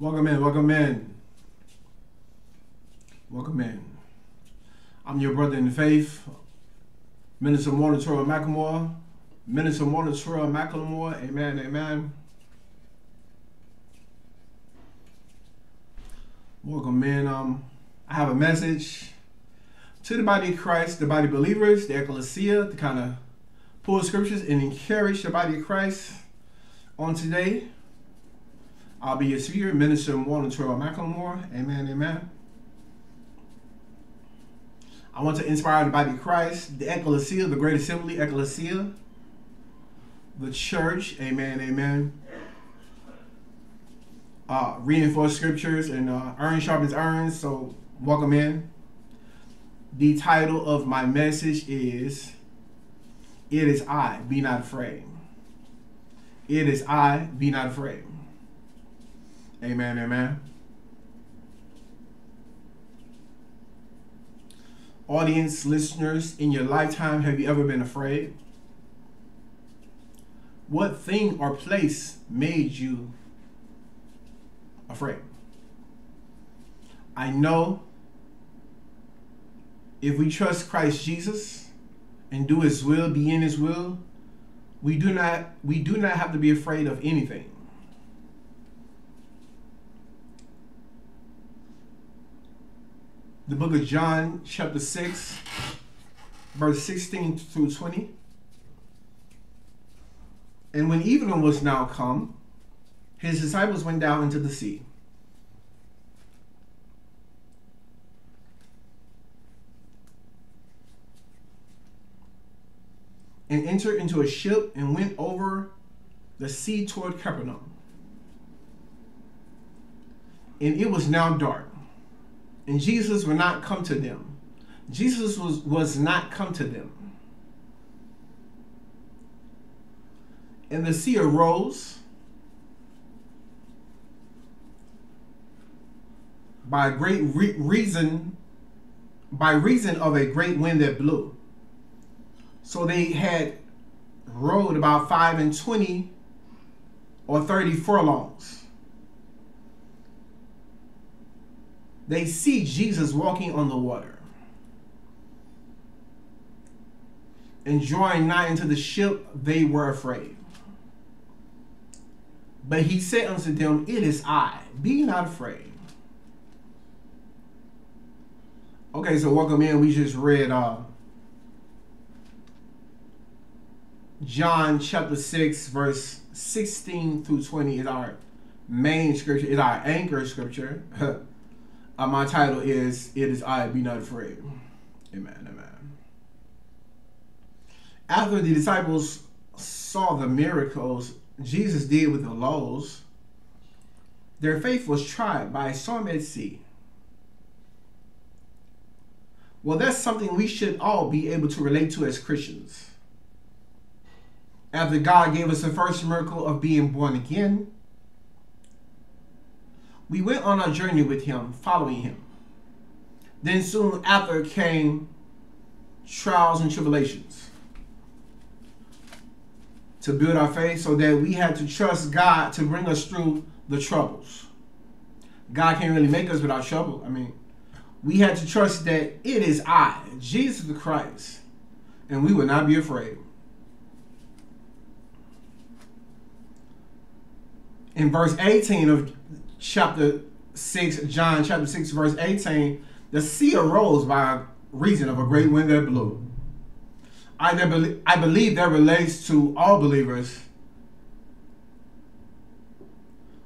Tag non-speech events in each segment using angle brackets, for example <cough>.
Welcome in, welcome in. Welcome in. I'm your brother in faith, Minister Marlon Terrell McLemore. Minister Marlon Terrell McLemore. Amen, amen. Welcome in. Um, I have a message to the body of Christ, the body believers, the ecclesia, to kind of pull scriptures and encourage the body of Christ on today. I'll be your speaker, Minister Marlon Terrell McLemore. Amen, amen. I want to inspire the body of Christ, the ecclesia, the great assembly, ecclesia, the church. Amen, amen. Uh, reinforce scriptures and uh, iron sharpens iron. So, welcome in. The title of my message is It is I, be not afraid. It is I, be not afraid. Amen, amen. Audience, listeners, in your lifetime, have you ever been afraid? What thing or place made you afraid? I know if we trust Christ Jesus and do his will, be in his will, we do not we do not have to be afraid of anything. The book of John, chapter 6, verse 16 through 20. And when evening was now come, his disciples went down into the sea. And entered into a ship and went over the sea toward Capernaum. And it was now dark and Jesus would not come to them. Jesus was, was not come to them. And the sea arose by great re- reason, by reason of a great wind that blew. So they had rowed about five and twenty or thirty furlongs. They see Jesus walking on the water. And drawing nigh into the ship, they were afraid. But he said unto them, It is I, be not afraid. Okay, so welcome in. We just read uh, John chapter 6, verse 16 through 20 is our main scripture, is our anchor scripture. <laughs> Uh, my title is It Is I, Be Not Afraid. Amen, amen. After the disciples saw the miracles Jesus did with the loaves, their faith was tried by storm at sea. Well, that's something we should all be able to relate to as Christians. After God gave us the first miracle of being born again, we went on our journey with him, following him. Then soon after came trials and tribulations to build our faith so that we had to trust God to bring us through the troubles. God can't really make us without trouble. I mean, we had to trust that it is I, Jesus the Christ, and we would not be afraid. In verse 18 of chapter 6, John chapter 6, verse 18, the sea arose by reason of a great wind that blew. I, I believe that relates to all believers.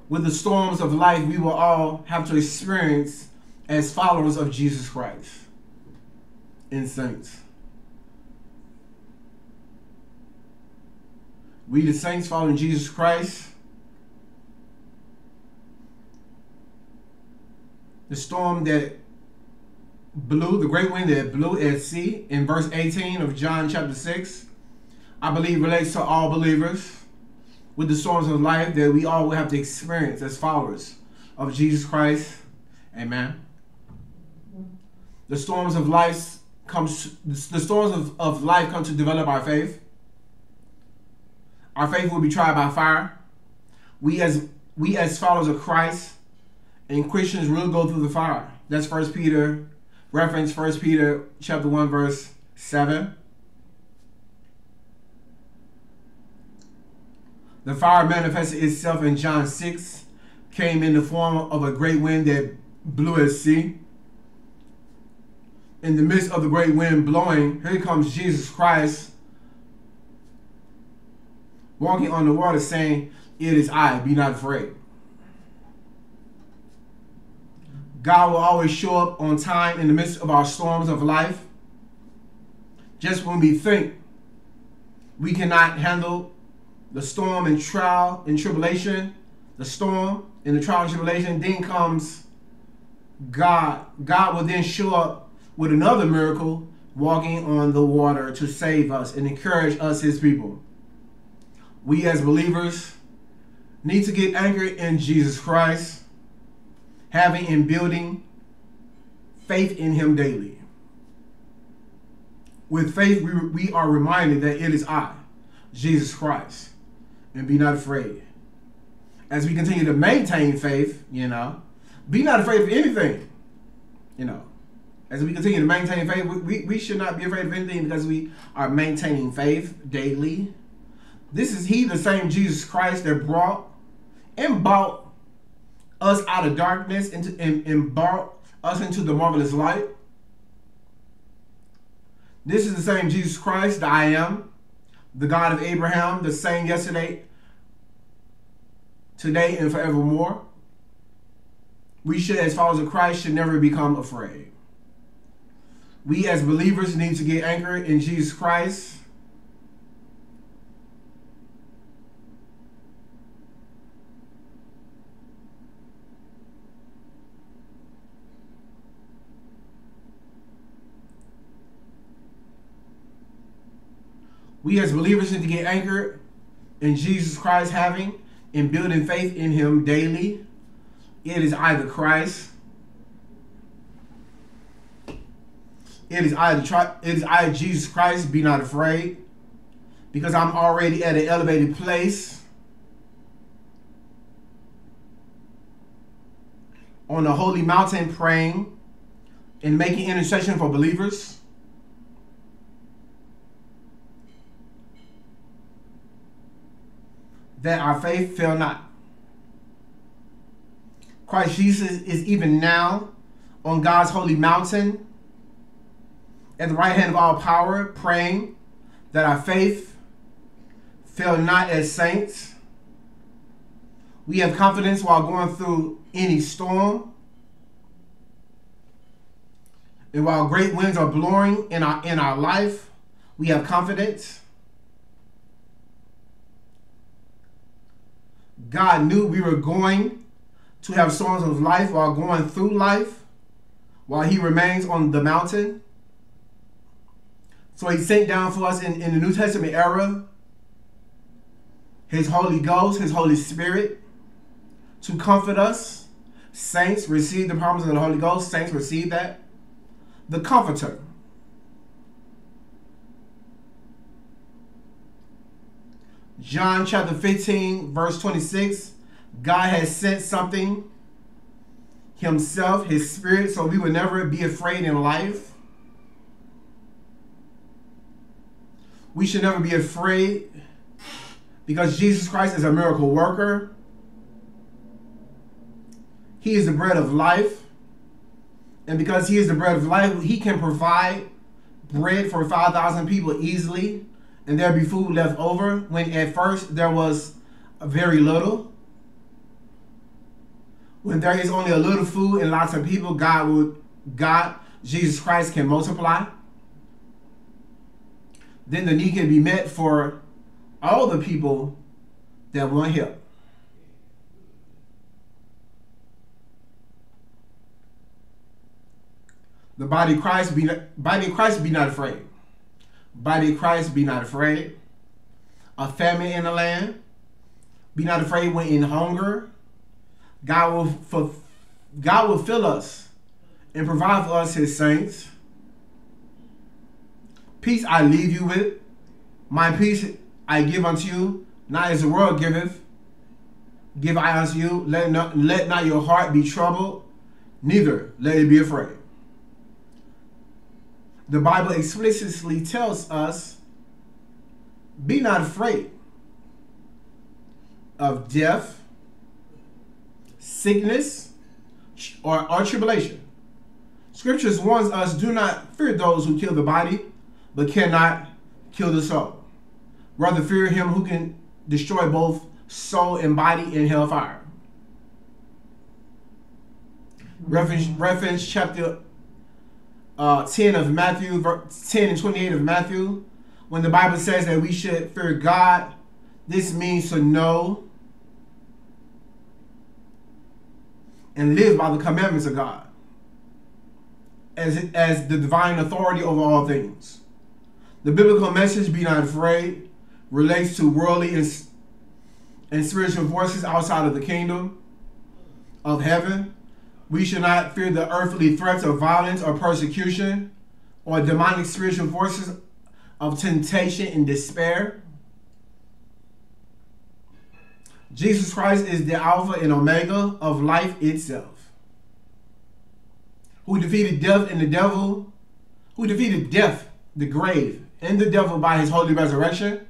With the storms of life, we will all have to experience as followers of Jesus Christ and saints. We, the saints following Jesus Christ, the storm that blew, the great wind that blew at sea in verse 18 of John chapter 6, I believe relates to all believers with the storms of life that we all will have to experience as followers of Jesus Christ. Amen. The storms of life comes the storms of, of life come to develop our faith. Our faith will be tried by fire. We as we as followers of Christ And Christians will go through the fire. That's First Peter, reference First Peter chapter 1, verse 7. The fire manifested itself in John 6, came in the form of a great wind that blew at sea. In the midst of the great wind blowing, here comes Jesus Christ walking on the water saying, It is I, be not afraid. God will always show up on time in the midst of our storms of life. Just when we think we cannot handle the storm and trial and tribulation, the storm and the trial and tribulation, then comes God. God will then show up with another miracle, walking on the water to save us and encourage us, his people. We as believers need to get anchored in Jesus Christ, having and building faith in him daily. With faith, we, we are reminded that it is I, Jesus Christ, and be not afraid. As we continue to maintain faith, you know, be not afraid of anything, you know. As we continue to maintain faith, we, we, we should not be afraid of anything because we are maintaining faith daily. This is He, the same Jesus Christ that brought and brought us out of darkness into, and, brought us into the marvelous light. This is the same Jesus Christ that I am, the God of Abraham, the same yesterday, today and forevermore. We should, as followers of Christ, should never become afraid. We as believers need to get anchored in Jesus Christ. We as believers need to get anchored in Jesus Christ, having and building faith in Him daily. It is either Christ. It is either it is either Jesus Christ. Be not afraid, because I'm already at an elevated place on a holy mountain, praying and making intercession for believers. That our faith fail not. Christ Jesus is even now on God's holy mountain at the right hand of all power, praying that our faith fail not as saints. We have confidence while going through any storm. And while great winds are blowing in our in our life, we have confidence. God knew we were going to have storms of life while going through life, while he remains on the mountain. So he sent down for us in, in the New Testament era his Holy Ghost, his Holy Spirit to comfort us. Saints receive the promise of the Holy Ghost. Saints receive that. The Comforter. John chapter 15, verse 26 God has sent something Himself, His Spirit, so we would never be afraid in life. We should never be afraid because Jesus Christ is a miracle worker. He is the bread of life. And because He is the bread of life, He can provide bread for 5,000 people easily, and there be food left over when at first there was very little when there is only a little food and lots of people, God would God, Jesus Christ can multiply. Then the need can be met for all the people that want help. The body Christ be body of Christ be not afraid. Body of Christ be not afraid. A famine in the land. Be not afraid when in hunger God will for, God will fill us and provide for us his saints. Peace I leave you with. My peace I give unto you, not as the world giveth. give I unto you. Let not, let not your heart be troubled, neither let it be afraid. The Bible explicitly tells us be not afraid of death, sickness, or, or tribulation. Scriptures warns us do not fear those who kill the body, but cannot kill the soul. Rather fear him who can destroy both soul and body in hellfire. Reference, reference chapter uh, 10 of Matthew, 10 and 28 of Matthew, when the Bible says that we should fear God, this means to know and live by the commandments of God as, as the divine authority over all things. The biblical message, be not afraid, relates to worldly and, and spiritual forces outside of the kingdom of heaven. We should not fear the earthly threats of violence or persecution or demonic spiritual forces of temptation and despair. Jesus Christ is the Alpha and Omega of life itself. Who defeated death and the devil, who defeated death, the grave, and the devil by his holy resurrection.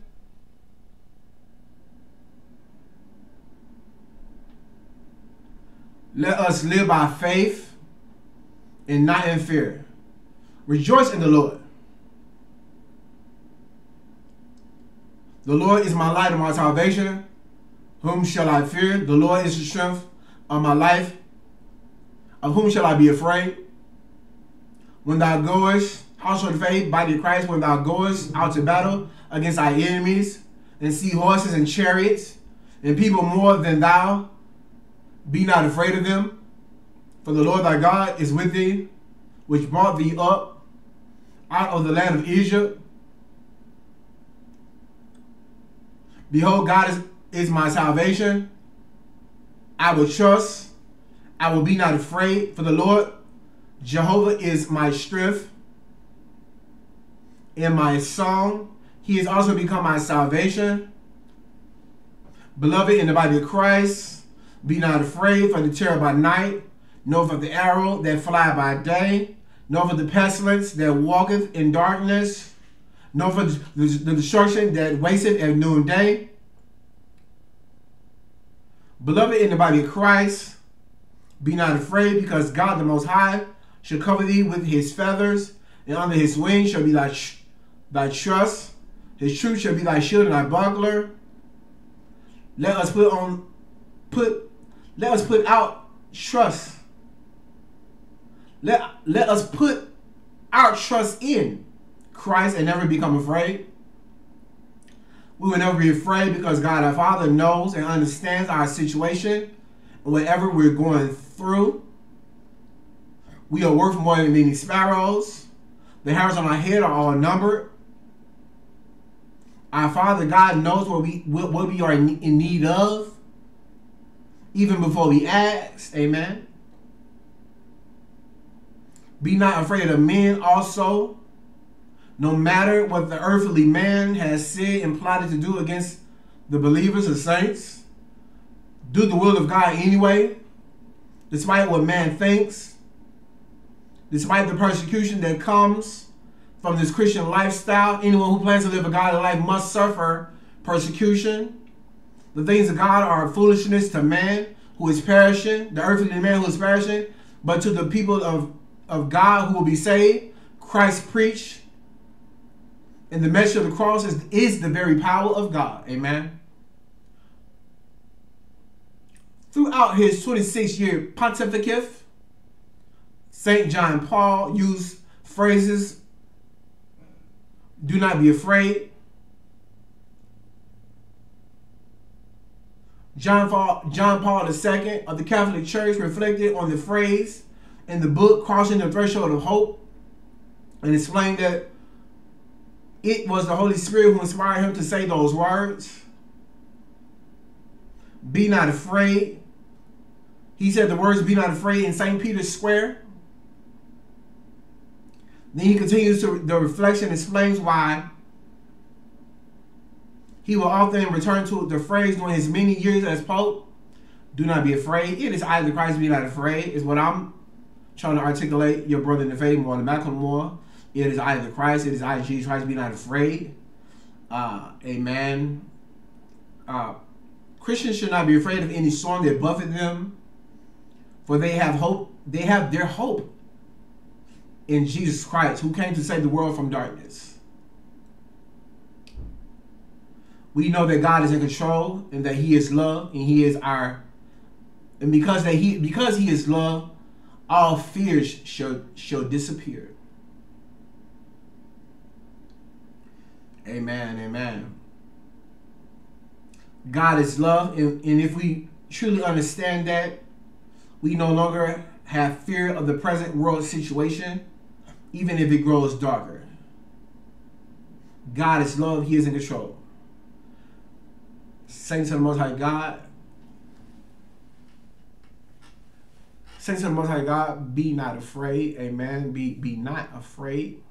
Let us live by faith and not in fear. Rejoice in the Lord. The Lord is my light and my salvation. Whom shall I fear? The Lord is the strength of my life. Of whom shall I be afraid? When thou goest, household faith, body of Christ, when thou goest out to battle against thy enemies, and see horses and chariots, and people more than thou, be not afraid of them. For the Lord thy God is with thee, which brought thee up out of the land of Egypt. Behold, God is is my salvation. I will trust. I will be not afraid, for the Lord Jehovah is my strength and my song. He has also become my salvation. Beloved in the body of Christ, be not afraid for the terror by night, nor for the arrow that fly by day, nor for the pestilence that walketh in darkness, nor for the destruction that wasteth at noonday. Beloved in the body of Christ, be not afraid, because God the Most High shall cover thee with his feathers, and under his wings shall be thy, thy trust. His truth shall be thy shield and thy buckler. Let us put on put let us put out trust. Let, let us put our trust in Christ and never become afraid. We will never be afraid because God our Father knows and understands our situation and whatever we're going through. We are worth more than many sparrows. The hairs on our head are all numbered. Our Father God knows what we what we are in need of, even before we ask. Amen. Be not afraid of men also, no matter what the earthly man has said and plotted to do against the believers and saints, do the will of God anyway, despite what man thinks, despite the persecution that comes from this Christian lifestyle. Anyone who plans to live a godly life must suffer persecution. The things of God are foolishness to man who is perishing, the earthly man who is perishing, but to the people of, of God who will be saved, Christ preached and the message of the cross is, is the very power of God. Amen. Throughout his 26 year pontificate, St. John Paul used phrases do not be afraid. John Paul, John Paul II of the Catholic Church reflected on the phrase in the book Crossing the Threshold of Hope and explained that it was the Holy Spirit who inspired him to say those words. Be not afraid. He said the words, be not afraid, in St. Peter's Square. Then he continues to the reflection explains why he will often return to the phrase during his many years as Pope. Do not be afraid. It is I, the Christ, be not afraid, is what I'm trying to articulate. Your brother in the faith, more than Malcolm Moore. It is I, the Christ. It is I, Jesus Christ, be not afraid. Uh, amen. Uh, Christians should not be afraid of any storm that buffet them, for they have hope. They have their hope in Jesus Christ, who came to save the world from darkness. We know that God is in control and that He is love and He is our and because that He because He is love, all fears shall shall disappear. Amen, amen. God is love, and, and if we truly understand that, we no longer have fear of the present world situation, even if it grows darker. God is love, He is in control. Saints of the Most High God, Saints of the Most High God, be not afraid. Amen. Be be not afraid.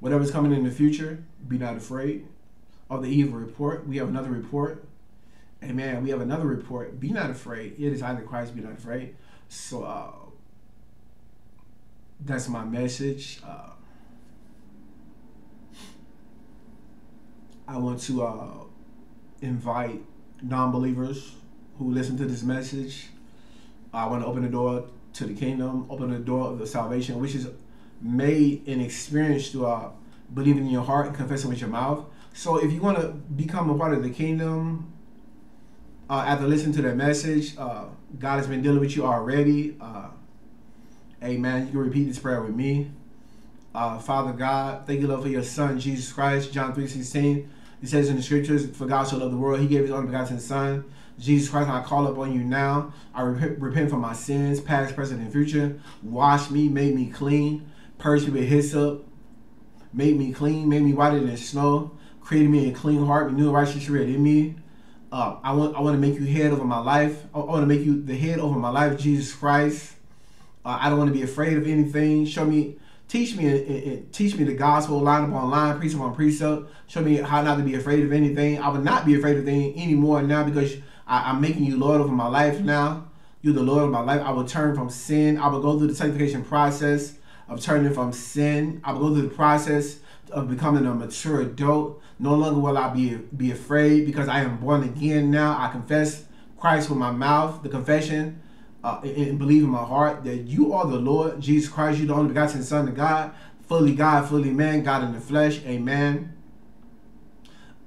Whatever's coming in the future, be not afraid of the evil report. We have another report. Amen. We have another report. Be not afraid. It is either Christ, be not afraid. So uh, that's my message. Uh, I want to uh, invite non believers who listen to this message. I want to open the door to the kingdom, open the door of the salvation, which is made and experienced through believing in your heart and confessing with your mouth. So if you want to become a part of the kingdom, uh, after listening to that message, uh, God has been dealing with you already. Uh, amen. You can repeat this prayer with me. Uh, Father God, thank you, Lord, for your Son, Jesus Christ. John 3 16. It says in the scriptures, For God so loved the world, He gave His only begotten Son. Jesus Christ, I call upon you now. I repent, repent for my sins, past, present, and future. Wash me, make me clean. Purge me with hyssop. Make me clean, make me whiter than snow. Create me a clean heart, renew a righteous spirit in me. Uh, I want I want to make you head over my life. I want to make you the head over my life, Jesus Christ. Uh, I don't want to be afraid of anything. Show me, teach me, teach me the gospel line upon line, precept upon precept. Show me how not to be afraid of anything. I will not be afraid of anything anymore now because I, I'm making you Lord over my life now. You're the Lord of my life. I will turn from sin. I will go through the sanctification process of turning from sin. I will go through the process of becoming a mature adult. No longer will I be be afraid because I am born again now. I confess Christ with my mouth, the confession, uh, and believe in my heart that you are the Lord Jesus Christ. You're the only begotten Son of God, fully God, fully man, God in the flesh. Amen.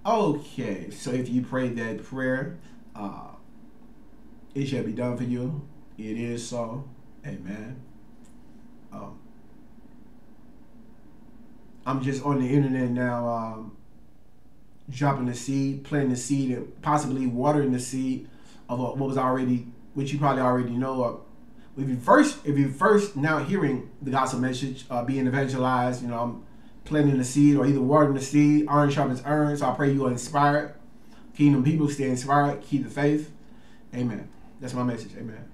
Okay, so if you pray that prayer, uh, it shall be done for you. It is so. Amen. Um, I'm just on the internet now, um, dropping the seed, planting the seed, and possibly watering the seed of what was already, which you probably already know. If you first, if you first now hearing the gospel message, uh, being evangelized, you know, I'm planting the seed or either watering the seed. Iron sharpens iron. So I pray you are inspired. Kingdom people stay inspired. Keep the faith. Amen. That's my message. Amen.